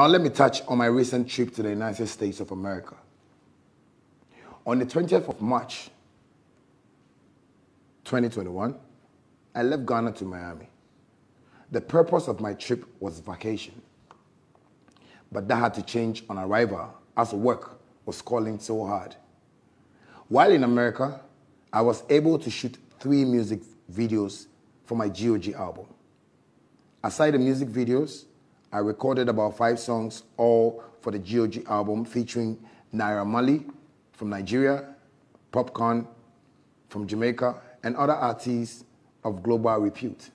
Now let me touch on my recent trip to the United States of America. On the 20th of March, 2021, I left Ghana to Miami. The purpose of my trip was vacation. But that had to change on arrival as work was calling so hard. While in America, I was able to shoot three music videos for my GOG album. Aside the music videos, I recorded about five songs, all for the GOG album, featuring Naira Marley from Nigeria, Popcaan from Jamaica, and other artists of global repute.